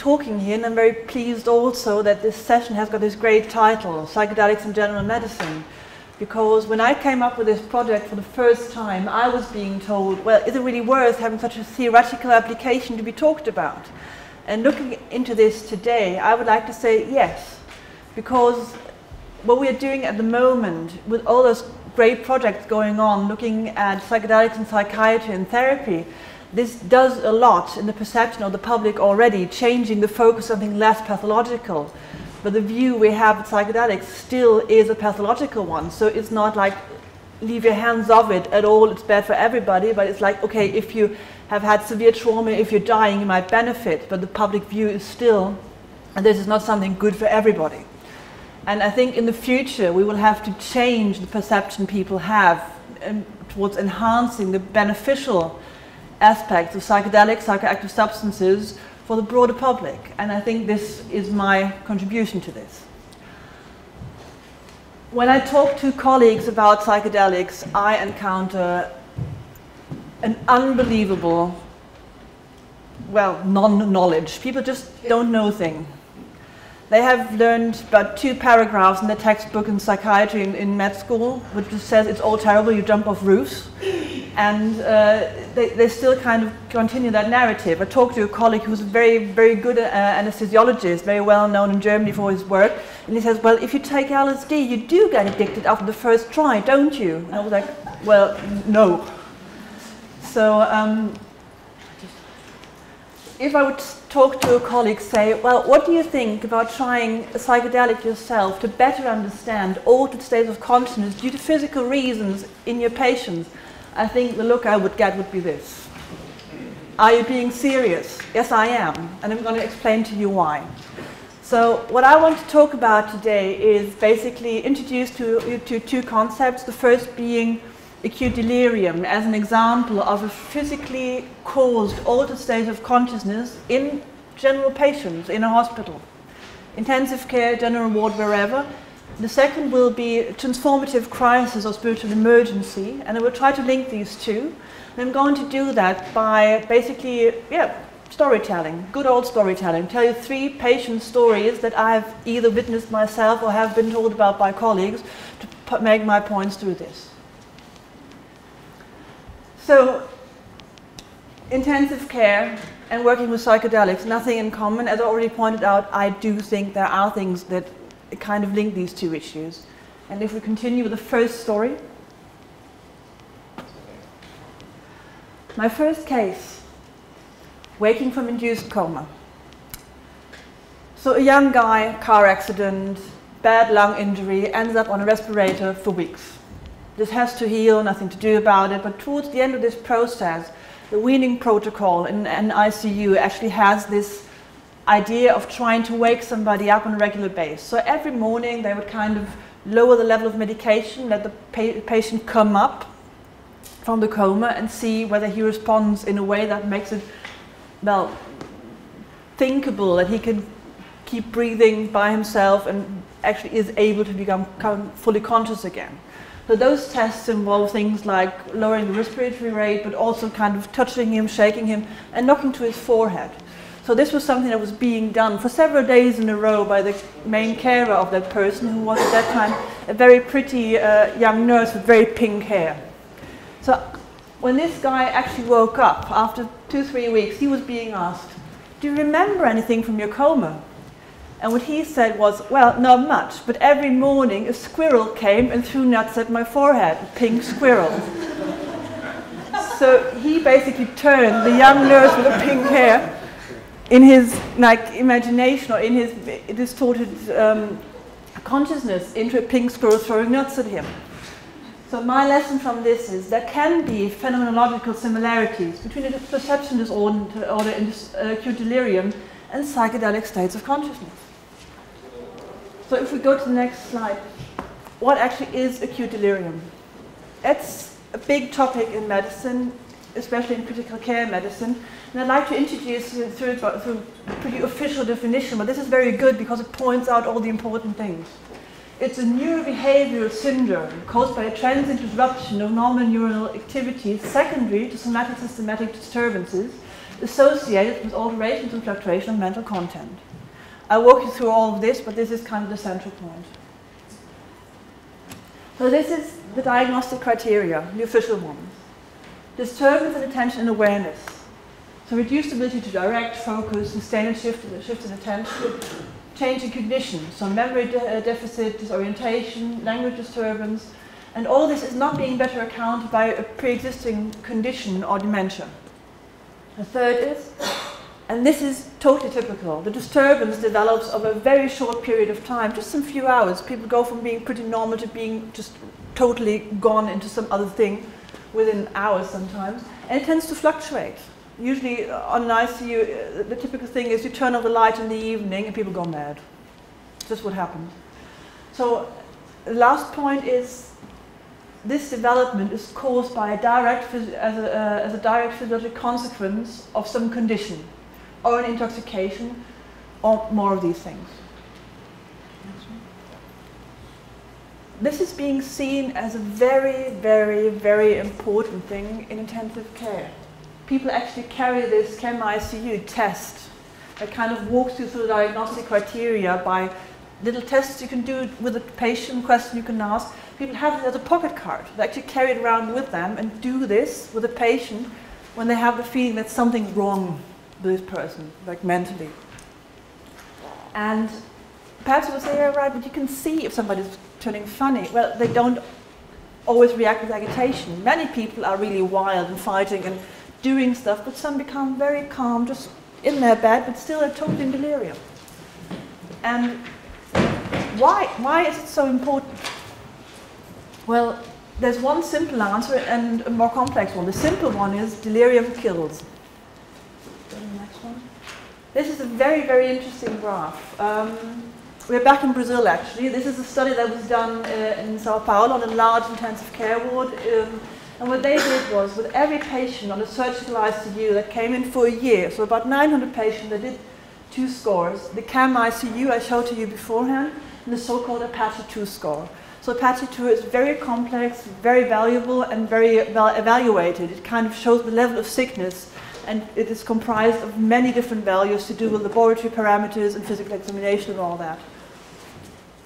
talking here, and I'm very pleased also that this session has got this great title, Psychedelics and General Medicine. Because when I came up with this project for the first time, I was being told, well, is it really worth having such a theoretical application to be talked about? And looking into this today, I would like to say yes, because what we are doing at the moment with all those great projects going on, looking at psychedelics and psychiatry and therapy, this does a lot in the perception of the public already, changing the focus to something less pathological. But the view we have of psychedelics still is a pathological one. So it's not like leave your hands off it at all, it's bad for everybody, but it's like, okay, if you have had severe trauma, if you're dying, you might benefit, but the public view is still, and this is not something good for everybody. And I think in the future we will have to change the perception people have um, towards enhancing the beneficial aspects of psychedelic, psychoactive substances for the broader public. And I think this is my contribution to this. When I talk to colleagues about psychedelics, I encounter an unbelievable, well, non-knowledge. People just don't know things. They have learned about two paragraphs in the textbook in psychiatry in, in med school, which just says it's all terrible, you jump off roofs. And uh, they, they still kind of continue that narrative. I talked to a colleague who's a very, very good uh, anesthesiologist, very well known in Germany for his work. And he says, well, if you take LSD, you do get addicted after the first try, don't you? And I was like, well, no. So um, if I would talk to a colleague, say, well, what do you think about trying a psychedelic yourself to better understand altered states of consciousness due to physical reasons in your patients? I think the look I would get would be this. Are you being serious? Yes, I am. And I'm going to explain to you why. So what I want to talk about today is basically introduce to you to two concepts. The first being acute delirium as an example of a physically caused altered state of consciousness in general patients in a hospital, intensive care, general ward, wherever. The second will be transformative crisis or spiritual emergency, and I will try to link these two. And I'm going to do that by basically, yeah, storytelling, good old storytelling. Tell you three patient stories that I've either witnessed myself or have been told about by colleagues to make my points through this. So, intensive care and working with psychedelics, nothing in common. As I already pointed out, I do think there are things that kind of link these two issues. And if we continue with the first story. My first case, waking from induced coma. So a young guy, car accident, bad lung injury, ends up on a respirator for weeks. This has to heal, nothing to do about it, but towards the end of this process, the weaning protocol in an ICU actually has this idea of trying to wake somebody up on a regular basis. So every morning they would kind of lower the level of medication, let the pa patient come up from the coma and see whether he responds in a way that makes it, well, thinkable, that he can keep breathing by himself and actually is able to become fully conscious again. So those tests involve things like lowering the respiratory rate, but also kind of touching him, shaking him, and knocking to his forehead. So this was something that was being done for several days in a row by the main carer of that person, who was at that time a very pretty uh, young nurse with very pink hair. So when this guy actually woke up after two, three weeks, he was being asked, do you remember anything from your coma? And what he said was, well, not much, but every morning a squirrel came and threw nuts at my forehead, a pink squirrel. so he basically turned the young nurse with the pink hair in his like imagination or in his distorted um, consciousness into a pink squirrel throwing nuts at him. So my lesson from this is there can be phenomenological similarities between a perception disorder and uh, acute delirium and psychedelic states of consciousness. So if we go to the next slide, what actually is acute delirium? It's a big topic in medicine, especially in critical care medicine. And I'd like to introduce you through, through a pretty official definition, but this is very good because it points out all the important things. It's a neurobehavioral syndrome caused by a transient disruption of normal neuronal activity secondary to somatic systematic disturbances associated with alterations and fluctuation of mental content. I'll walk you through all of this, but this is kind of the central point. So this is the diagnostic criteria, the official ones. Disturbance in attention and awareness. So reduced ability to direct, focus, sustain and shift, shift in attention. Change in cognition, so memory de uh, deficit, disorientation, language disturbance. And all this is not being better accounted by a pre-existing condition or dementia. The third is, and this is totally typical, the disturbance develops over a very short period of time, just some few hours. People go from being pretty normal to being just totally gone into some other thing within hours sometimes. And it tends to fluctuate. Usually uh, on an ICU, uh, the typical thing is you turn off the light in the evening and people go mad. Just what happens. So the last point is this development is caused by a direct, as a, uh, as a direct physiological consequence of some condition or an intoxication or more of these things. This is being seen as a very, very, very important thing in intensive care. People actually carry this CAM ICU test that kind of walks you through the diagnostic criteria by little tests you can do with a patient, question you can ask. People have it as a pocket card. They actually carry it around with them and do this with a patient when they have the feeling that something's wrong with this person, like mentally. And perhaps you will say, yeah, right, but you can see if somebody's turning funny. Well, they don't always react with agitation. Many people are really wild and fighting and doing stuff, but some become very calm, just in their bed, but still they're totally in delirium. And why? Why is it so important? Well, there's one simple answer and a more complex one. The simple one is delirium kills. This is a very, very interesting graph. Um, we're back in Brazil actually. This is a study that was done uh, in Sao Paulo on a large intensive care ward. Um, and what they did was, with every patient on a surgical ICU that came in for a year, so about 900 patients, they did two scores. The CAM ICU I showed to you beforehand, and the so-called Apache 2 score. So Apache 2 is very complex, very valuable, and very well evaluated. It kind of shows the level of sickness, and it is comprised of many different values to do with laboratory parameters and physical examination and all that.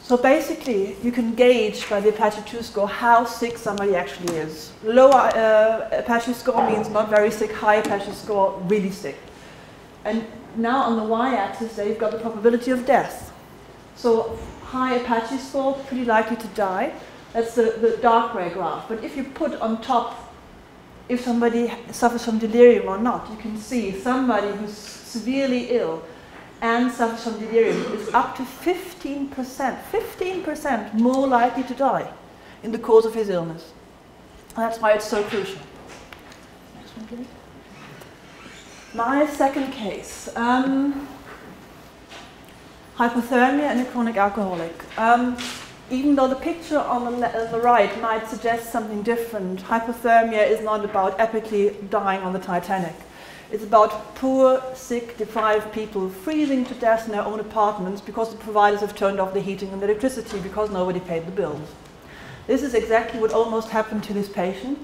So basically, you can gauge by the Apache 2 score how sick somebody actually is. Low uh, Apache score means not very sick, high Apache score, really sick. And now on the y-axis there you've got the probability of death. So high Apache score, pretty likely to die. That's the, the dark gray graph. But if you put on top if somebody suffers from delirium or not, you can see somebody who's severely ill and from delirium is up to 15%, 15% more likely to die in the course of his illness. That's why it's so crucial. My second case. Um, hypothermia and a chronic alcoholic. Um, even though the picture on the, on the, right might suggest something different, hypothermia is not about epically dying on the Titanic. It's about poor, sick, deprived people freezing to death in their own apartments because the providers have turned off the heating and the electricity because nobody paid the bills. This is exactly what almost happened to this patient.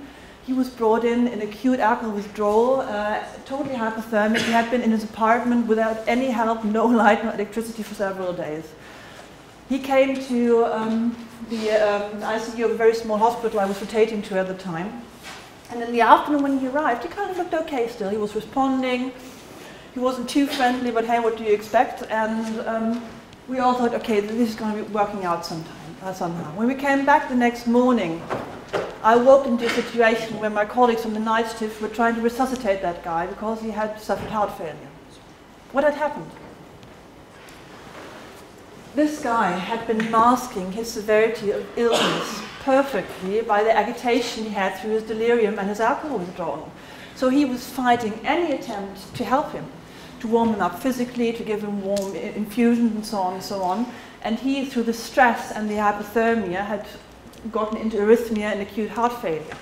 He was brought in in acute alcohol withdrawal, uh, totally hypothermic. He had been in his apartment without any help, no light, no electricity for several days. He came to um, the um, ICU of a very small hospital I was rotating to at the time. And in the afternoon when he arrived, he kind of looked okay still. He was responding. He wasn't too friendly, but hey, what do you expect? And um, we all thought, okay, this is going to be working out sometime, uh, somehow. When we came back the next morning, I woke into a situation where my colleagues from the night shift were trying to resuscitate that guy because he had suffered heart failure. What had happened? This guy had been masking his severity of illness perfectly by the agitation he had through his delirium and his alcohol withdrawal. So he was fighting any attempt to help him, to warm him up physically, to give him warm infusions and so on and so on. And he, through the stress and the hypothermia, had gotten into arrhythmia and acute heart failure.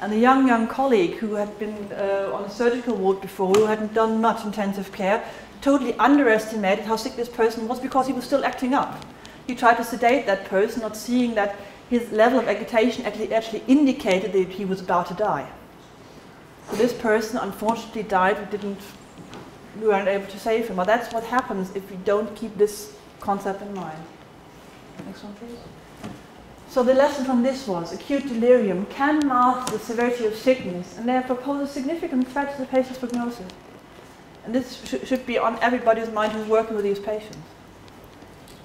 And the young, young colleague who had been uh, on a surgical ward before, who hadn't done much intensive care, totally underestimated how sick this person was because he was still acting up. He tried to sedate that person, not seeing that his level of agitation actually, indicated that he was about to die. So this person unfortunately died. We didn't, we weren't able to save him. But that's what happens if we don't keep this concept in mind. Next one, please. So the lesson from this was acute delirium can mask the severity of sickness and therefore pose a significant threat to the patient's prognosis. And this sh should be on everybody's mind who's working with these patients.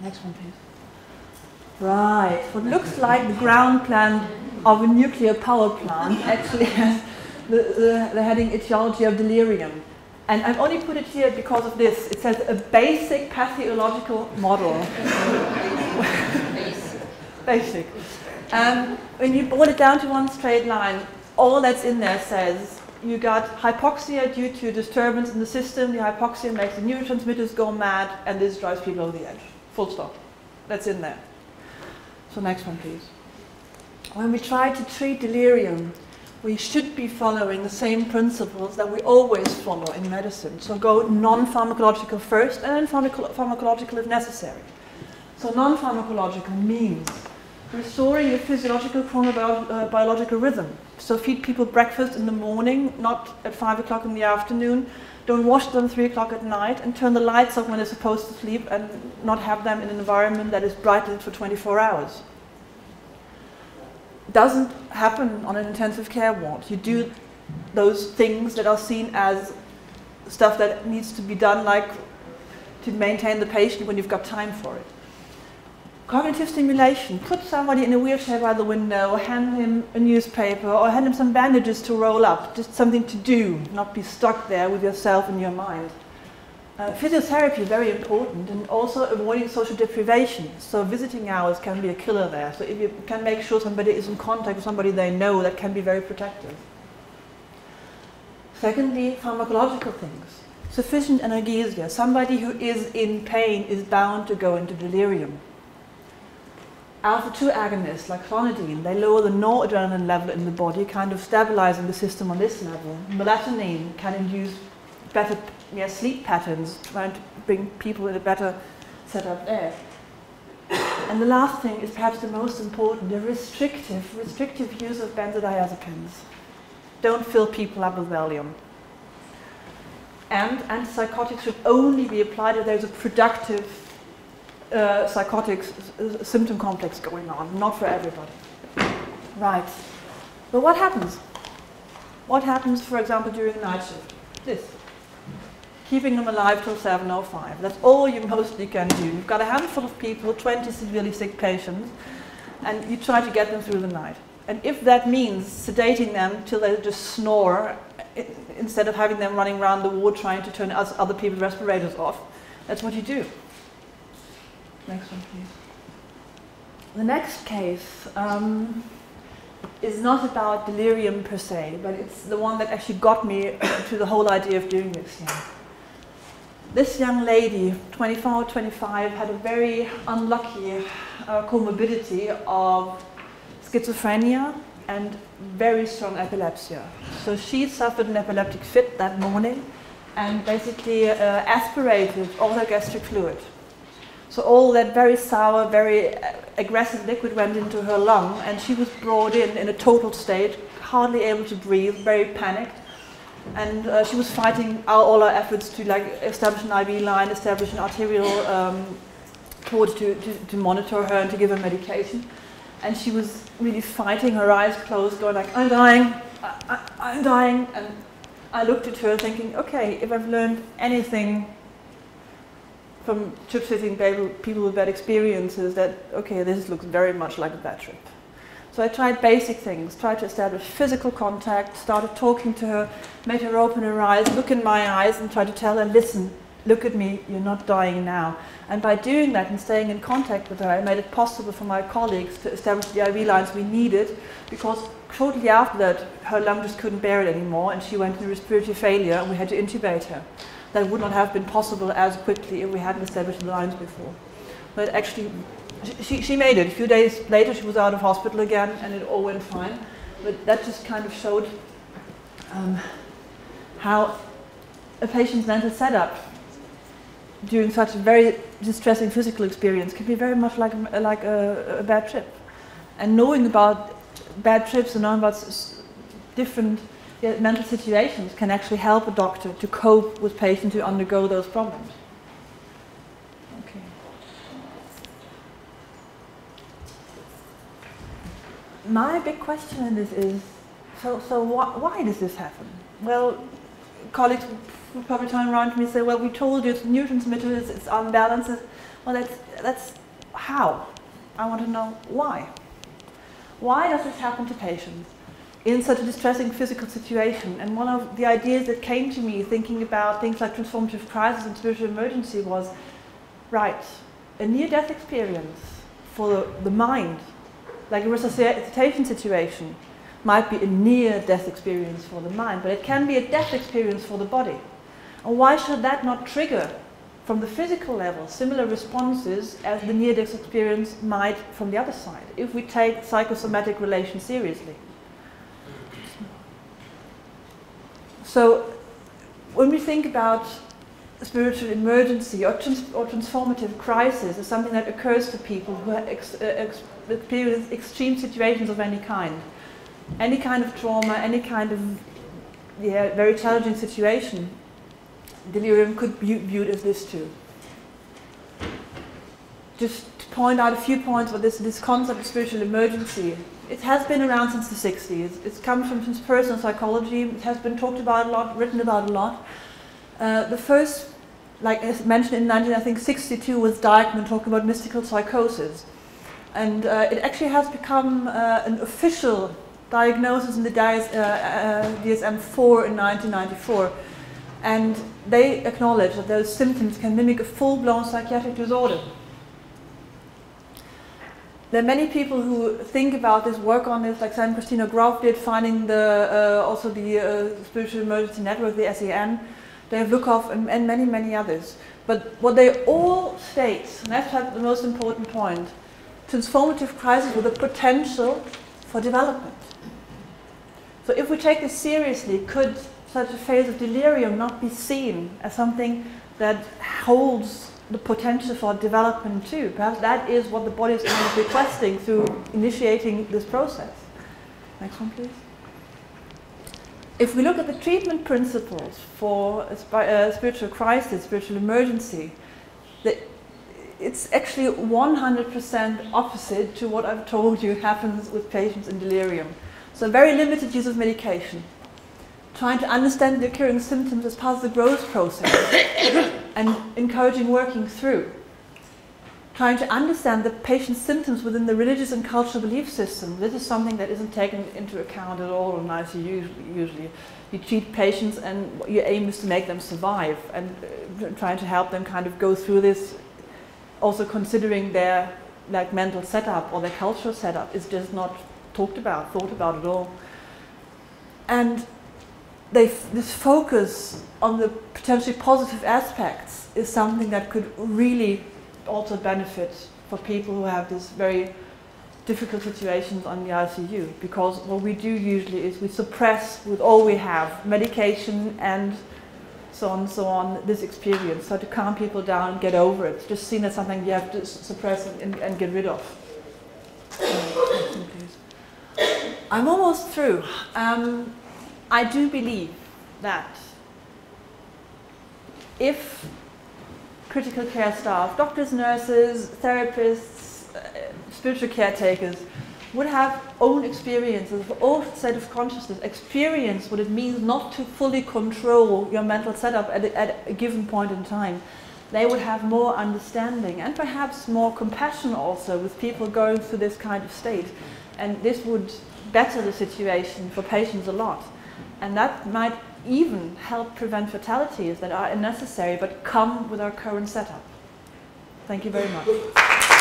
Next one, please. Right, what looks like the ground plan of a nuclear power plant actually has the, the, the heading etiology of delirium. And I've only put it here because of this. It says a basic pathological model. basic. Um, when you boil it down to one straight line, all that's in there says you got hypoxia due to disturbance in the system. The hypoxia makes the neurotransmitters go mad, and this drives people over the edge. Full stop. That's in there. So next one, please. When we try to treat delirium, we should be following the same principles that we always follow in medicine. So go non-pharmacological first, and then pharmacological if necessary. So non-pharmacological means restoring a physiological chronobiological uh, rhythm. So feed people breakfast in the morning, not at 5 o'clock in the afternoon. Don't wash them 3 o'clock at night and turn the lights off when they're supposed to sleep and not have them in an environment that is bright lit for 24 hours. Doesn't happen on an intensive care ward. You do those things that are seen as stuff that needs to be done like to maintain the patient when you've got time for it. Cognitive stimulation. Put somebody in a wheelchair by the window, hand him a newspaper, or hand him some bandages to roll up. Just something to do, not be stuck there with yourself and your mind. Uh, physiotherapy very important, and also avoiding social deprivation. So visiting hours can be a killer there. So if you can make sure somebody is in contact with somebody they know, that can be very protective. Secondly, pharmacological things. Sufficient analgesia. Somebody who is in pain is bound to go into delirium. Alpha-2 agonists like clonidine, they lower the noradrenaline level in the body, kind of stabilizing the system on this level. Melatonin can induce better yeah, sleep patterns, trying to bring people in a better setup there. And the last thing is perhaps the most important, the restrictive, restrictive use of benzodiazepines. Don't fill people up with Valium. And antipsychotics should only be applied if there's a productive uh, psychotic symptom complex going on, not for everybody. Right. But what happens? What happens, for example, during night shift? This. Keeping them alive till 7.05. That's all you mostly can do. You've got a handful of people, 20 severely sick patients, and you try to get them through the night. And if that means sedating them till they just snore, instead of having them running around the ward trying to turn other people's respirators off, that's what you do. Next one, please. The next case um, is not about delirium per se, but it's the one that actually got me to the whole idea of doing this here. This young lady, 24, 25, had a very unlucky uh, comorbidity of schizophrenia and very strong epilepsy. So she suffered an epileptic fit that morning and basically uh, aspirated all her gastric fluid. So all that very sour, very uh, aggressive liquid went into her lung, and she was brought in in a total state, hardly able to breathe, very panicked. And uh, she was fighting all our efforts to like establish an IV line, establish an arterial um, port to, to, to monitor her and to give her medication. And she was really fighting, her eyes closed, going like, I'm dying, I, I, I'm dying. And I looked at her thinking, okay, if I've learned anything from trip sitting people with bad experiences that, okay, this looks very much like a bad trip. So I tried basic things, tried to establish physical contact, started talking to her, made her open her eyes, look in my eyes and try to tell her, listen, look at me, you're not dying now. And by doing that and staying in contact with her, I made it possible for my colleagues to establish the IV lines we needed because shortly after that, her lung just couldn't bear it anymore and she went into respiratory failure and we had to intubate her that would not have been possible as quickly if we hadn't established the lines before. But actually, she, she made it. A few days later, she was out of hospital again, and it all went fine. But that just kind of showed um, how a patient's mental setup during such a very distressing physical experience can be very much like, like a, a bad trip. And knowing about bad trips and knowing about different mental situations can actually help a doctor to cope with patients who undergo those problems. Okay. My big question in this is, so, so wh why does this happen? Well, colleagues will probably turn around to me and say, well, we told you it's neurotransmitters, it's unbalances. Well, that's, that's how? I want to know why. Why does this happen to patients in such a distressing physical situation? And one of the ideas that came to me thinking about things like transformative crisis and spiritual emergency was, right, a near-death experience for the mind, like a resuscitation situation, might be a near-death experience for the mind, but it can be a death experience for the body. And why should that not trigger from the physical level similar responses as the near-death experience might from the other side, if we take psychosomatic relations seriously. So when we think about spiritual emergency or, trans or transformative crisis is something that occurs to people who ex uh, ex experience extreme situations of any kind. Any kind of trauma, any kind of yeah, very challenging situation delirium could be viewed as this too. Just to point out a few points about this, this concept of spiritual emergency. It has been around since the 60s. It's come from personal psychology. It has been talked about a lot, written about a lot. Uh, the first, like as mentioned in 19, I think 62, was Deikman talking about mystical psychosis. And uh, it actually has become uh, an official diagnosis in the DSM-4 uh, uh, in 1994. And they acknowledge that those symptoms can mimic a full-blown psychiatric disorder. There are many people who think about this, work on this, like Stan Christina Grof did, finding the, uh, also the uh, Spiritual Emergency Network, the SEN, Dave Lukoff, and, and many, many others. But what they all state, and that's the most important point, transformative crisis with a potential for development. So if we take this seriously, could such a phase of delirium not be seen as something that holds the potential for development too. Perhaps that is what the body is kind of requesting through initiating this process. Next one, please. If we look at the treatment principles for a, spiritual crisis, spiritual emergency, it's actually 100% opposite to what I've told you happens with patients in delirium. So very limited use of medication trying to understand the occurring symptoms as part of the growth process and encouraging working through. Trying to understand the patient's symptoms within the religious and cultural belief system. This is something that isn't taken into account at all in ICU usually. You treat patients and your aim is to make them survive and uh, trying to help them kind of go through this, also considering their like mental setup or their cultural setup is just not talked about, thought about at all. And they, this focus on the potentially positive aspects is something that could really also benefit for people who have this very difficult situations on the ICU because what we do usually is we suppress with all we have, medication and so on and so on, this experience. So to calm people down and get over it. Just seen as something you have to suppress and, and get rid of. I'm almost through. Um, I do believe that if critical care staff, doctors, nurses, therapists, uh, spiritual caretakers would have own experiences, own set of consciousness, experience what it means not to fully control your mental setup at a, at a given point in time, they would have more understanding and perhaps more compassion also with people going through this kind of state. And this would better the situation for patients a lot. And that might even help prevent fatalities that are unnecessary but come with our current setup. Thank you very much.